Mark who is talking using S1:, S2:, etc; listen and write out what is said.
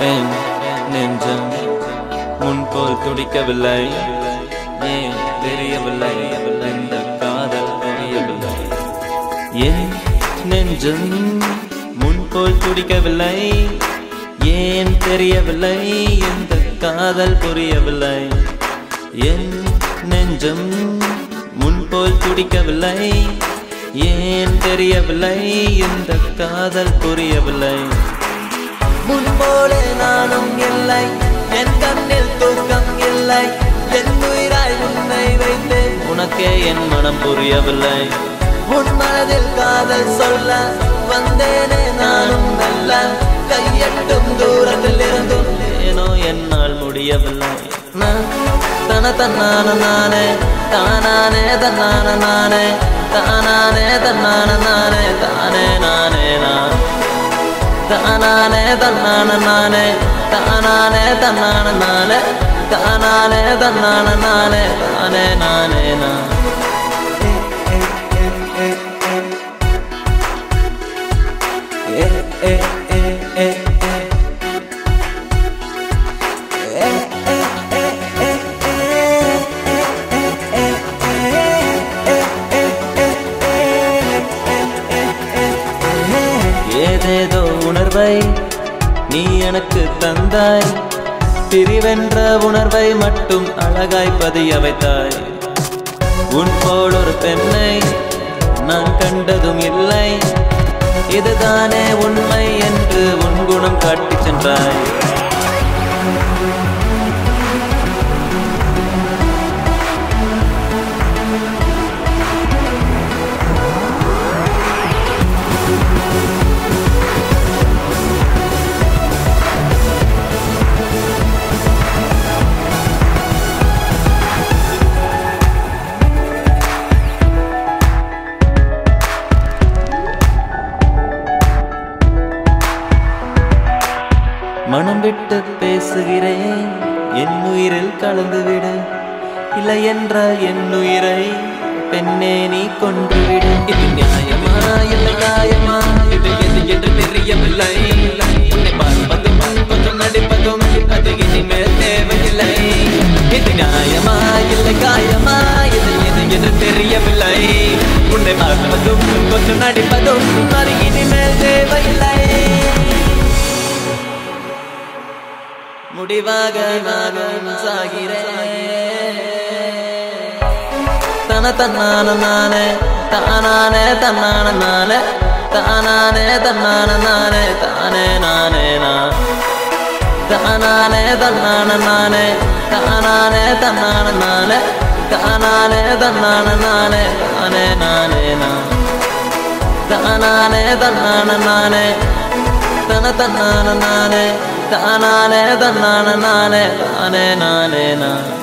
S1: என் நெஞ்சம் முன்போல் துடிக்கவில்லை? ஏன் தெரியவில்லை? இந்த காதல் தெரியவில்லை என் நெஞ்சம் முன்போல் துடிக்கவில்லை? ஏன் தெரியவில்லை? இந்த காதல் புரியவில்லை. என் நெஞ்சம் முன்போல் துடிக்கவில்லை? ஏன் தெரியவில்லை? இந்த காதல் புரியவில்லை.
S2: முன்போலே நானும் இல்லை. என் கண்ணில் தூக்கம் இல்லை. என் உயிராய் உன்னை வைத்தேன்.
S1: உனக்கே என் மனம் புரியவில்லை.
S2: உன் மனதில் காதல் சொல்ல வந்தேனே நானும் நல்ல கையட்டும் தூரத்தில் இருந்தும்
S1: ஏனோ என்னால் முடியவில்லை.
S2: நான் தன தன்னான நானே தானானே தன்னான நானே தானானே தன்னான நானே தானே தன்னானே தன்னான நானே. தானானே தன்னான நானே. தானானே தன்னான நானே. தானே நானே நான்.
S1: உணர்வை நீ எனக்கு தந்தாய். பிரிவென்ற உணர்வை மட்டும் அழகாய் பதிய வைத்தாய் உன் போல் ஒரு பெண்ணை நான் கண்டதும் இல்லை. இதுதானே உண்மை என்று உன் குணம் காட்டிச் சென்றாய். மனம் விட்டு பேசுகிறேன். என் உயிரில் கலந்துவிடு. இல்லை என்றால் என் உயிரை பெண்ணே நீ கொன்றுவிடு. இது நியாயமா? இல்லை நியாயமா? இது எது என்று தெரியவில்லை. உன்னை பார்ப்பதும் கொஞ்சம் நடிப்பதும் அது இனிமேல் தேவையில்லை. இது நியாயமா? இல்லை காயமா இது எது என்று தெரியவில்லை. உன்னை பார்ப்பதும் கொஞ்சம் நடிப்பதும் அது இனிமேல் தேவையில்லை. முடிவாக நானும் சாகிறேன். தன தன்னான நானே தானானே தன்னான நானே தானானே தன்னான நானே தானே நானே நான். தானானே தன்னான நானே தானானே தன்னான நானே தானானே தன்னான நானே தானே நானே நான். தானானே தன்னான நானே தன தன்னான நானே தானானே தன்னான நானே தானே நானே நான்.